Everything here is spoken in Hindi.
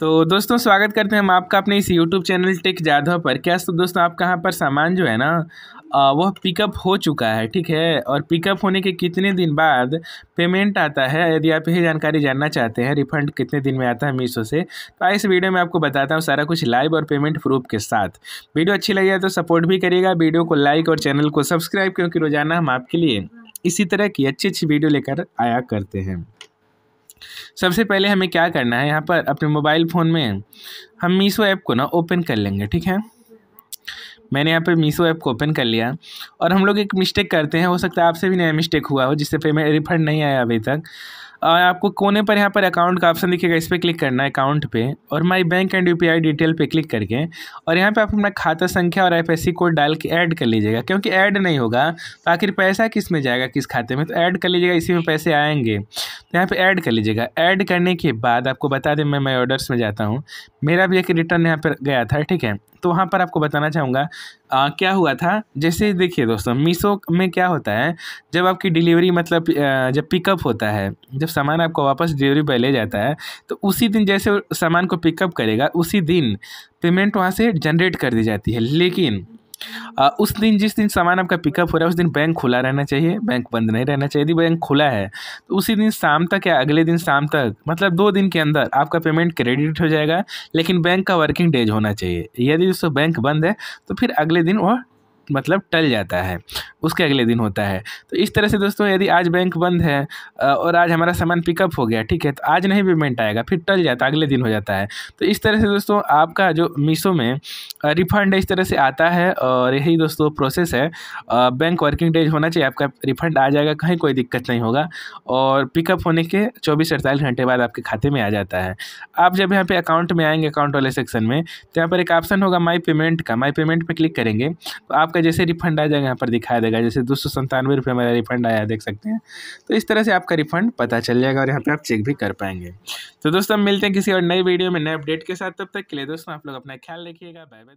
तो दोस्तों, स्वागत करते हैं हम आपका अपने इस यूट्यूब चैनल टेक जाधव पर। क्या तो दोस्तों आपका यहाँ पर सामान जो है ना वह पिकअप हो चुका है, ठीक है? और पिकअप होने के कितने दिन बाद पेमेंट आता है? यदि आप यही जानकारी जानना चाहते हैं रिफंड कितने दिन में आता है मीशो से तो इस वीडियो में आपको बताता हूँ सारा कुछ लाइव और पेमेंट प्रूफ के साथ। वीडियो अच्छी लगी है तो सपोर्ट भी करिएगा वीडियो को लाइक और चैनल को सब्सक्राइब क्योंकि रोज़ाना हम आपके लिए इसी तरह की अच्छी अच्छी वीडियो लेकर आया करते हैं। सबसे पहले हमें क्या करना है? यहाँ पर अपने मोबाइल फ़ोन में हम मीशो ऐप को ना ओपन कर लेंगे, ठीक है? मैंने यहाँ पर मीशो ऐप को ओपन कर लिया। और हम लोग एक मिस्टेक करते हैं, हो सकता है आपसे भी नया मिस्टेक हुआ हो, जिससे पेमेंट रिफंड नहीं आया अभी तक। और आपको कोने पर यहाँ पर अकाउंट का ऑप्शन दिखेगा, इस पर क्लिक करना है अकाउंट पे। और my bank and UPI detail पे क्लिक करके, और यहाँ पे आप अपना खाता संख्या और एफएससी कोड डाल के ऐड कर लीजिएगा, क्योंकि ऐड नहीं होगा तो आखिर पैसा किसमें जाएगा किस खाते में? तो ऐड कर लीजिएगा, इसी में पैसे आएँगे। यहाँ पर ऐड कर लीजिएगा। ऐड करने के बाद आपको बता दें, मैं मैं ऑर्डर्स में जाता हूँ। मेरा भी एक रिटर्न यहाँ पर गया था, ठीक है? तो वहाँ पर आपको बताना चाहूँगा क्या हुआ था? जैसे देखिए दोस्तों मीशो में क्या होता है, जब आपकी डिलीवरी मतलब जब पिकअप होता है, जब सामान आपको वापस डिलीवरी पर ले जाता है तो उसी दिन जैसे सामान को पिकअप करेगा, उसी दिन पेमेंट वहाँ से जनरेट कर दी जाती है। लेकिन आ, उस दिन जिस दिन सामान आपका पिकअप हो रहा है उस दिन बैंक खुला रहना चाहिए। बैंक बंद नहीं रहना चाहिए। यदि बैंक खुला है तो उसी दिन शाम तक या अगले दिन शाम तक मतलब दो दिन के अंदर आपका पेमेंट क्रेडिट हो जाएगा लेकिन बैंक का वर्किंग डेज़ होना चाहिए। यदि उसको बैंक बंद है तो फिर अगले दिन वह मतलब टल जाता है। उसके अगले दिन होता है। तो इस तरह से दोस्तों यदि आज बैंक बंद है और आज हमारा सामान पिकअप हो गया, ठीक है तो आज नहीं पेमेंट आएगा, फिर टल जाता, अगले दिन हो जाता है। तो इस तरह से दोस्तों आपका जो मीशो में रिफ़ंड इस तरह से आता है, और यही दोस्तों प्रोसेस है। बैंक वर्किंग डेज़ होना चाहिए, आपका रिफ़ंड आ जाएगा, कहीं कोई दिक्कत नहीं होगा, और पिकअप होने के चौबीस अड़तालीस घंटे बाद आपके खाते में आ जाता है। आप जब यहाँ पे अकाउंट में आएँगे अकाउंट वाले सेक्शन में तो यहाँ पर एक ऑप्शन होगा माई पेमेंट का माई पेमेंट पर क्लिक करेंगे तो आपका जैसे रिफंड आ जाएगा, यहाँ पर दिखाया देगा जैसे दो सौ संतानवे रुपये मेरा रिफंड आया, देख सकते हैं। तो इस तरह से आपका रिफंड पता चल जाएगा और यहाँ पे आप चेक भी कर पाएँगे। तो दोस्तों, हम मिलते हैं किसी और नई वीडियो में, नए अपडेट के साथ। तब तक के लिए दोस्तों, आप लोग अपना ख्याल रखिएगा। Bye bye